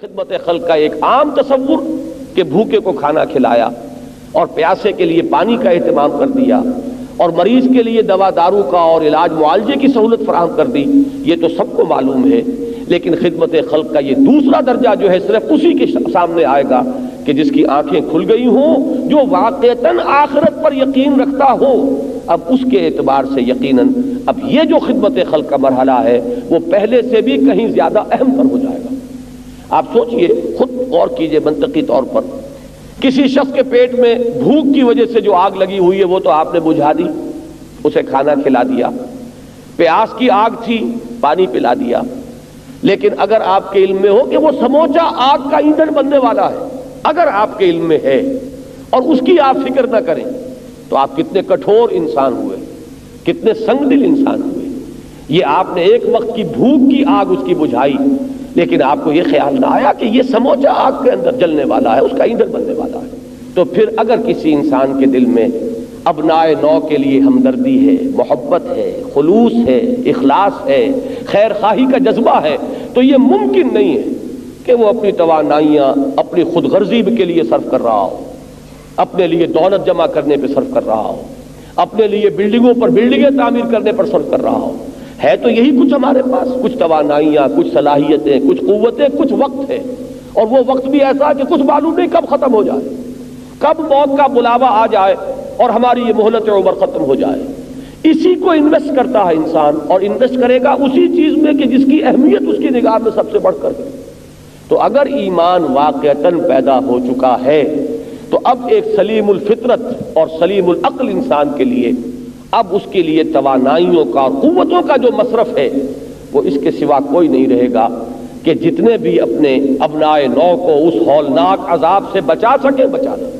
खिदमत खल का एक आम तस्वुर के भूखे को खाना खिलाया और प्यासे के लिए पानी का अहतमाम कर दिया और मरीज़ के लिए दवा दारू का और इलाज मुआवजे की सहूलत फराहम कर दी। ये तो सबको मालूम है। लेकिन खिदमत खल का ये दूसरा दर्जा जो है सिर्फ़ उसी के सामने आएगा कि जिसकी आँखें खुल गई हों, जो वाकता आखिरत पर यकीन रखता हो। अब उसके एतबार से यकीनन, अब ये जो खिदमत खल का मरहला है, वो पहले से भी कहीं ज़्यादा अहम पर हो जाएगा। आप सोचिए, खुद गौर कीजिए मनतकी तौर पर। किसी शख्स के पेट में भूख की वजह से जो आग लगी हुई है, वो तो आपने बुझा दी, उसे खाना खिला दिया। प्यास की आग थी, पानी पिला दिया। लेकिन अगर आपके इल्म में हो कि वो समोचा आग का ईंधन बनने वाला है, अगर आपके इल्म में है और उसकी आप फ़िक्र ना करें तो आप कितने कठोर इंसान हुए, कितने संगदिल इंसान हुए। ये आपने एक वक्त की भूख की आग उसकी बुझाई लेकिन आपको यह ख्याल ना आया कि यह समोचा आग के अंदर जलने वाला है, उसका ईंधन बनने वाला है। तो फिर अगर किसी इंसान के दिल में अपनाए नौ के लिए हमदर्दी है, मोहब्बत है, खलूस है, इखलास है, खैर खाही का जज्बा है तो यह मुमकिन नहीं है कि वो अपनी तोानाइयाँ अपनी खुद गर्जी के लिए सर्व कर रहा हो, अपने लिए दौलत जमा करने पर सर्व कर रहा हो, अपने लिए बिल्डिंगों पर बिल्डिंगें तामीर करने पर सर्व कर रहा हो। है तो यही कुछ हमारे पास। कुछ तोानाइयाँ कुछ सलाहियतें, कुछ कुतें कुछ वक्त है। और वो वक्त भी ऐसा कि कुछ मालूम नहीं कब खत्म हो जाए। कब मौत का बुलावा आ जाए और हमारी ये मोहलत उम्र खत्म हो जाए। इसी को इन्वेस्ट करता है इंसान और इन्वेस्ट करेगा उसी चीज़ में कि जिसकी अहमियत उसकी निगाह में सबसे बढ़कर। है तो अगर ईमान वाकता पैदा हो चुका है तो अब एक सलीमुल फितरत और सलीमुल अक्ल इंसान के लिए अब उसके लिए तोानाइयों का कुतों का जो मसरफ है, वो इसके सिवा कोई नहीं रहेगा कि जितने भी अपने अबनाए नौ को उस हौलनाक अजाब से बचा सके बचा सके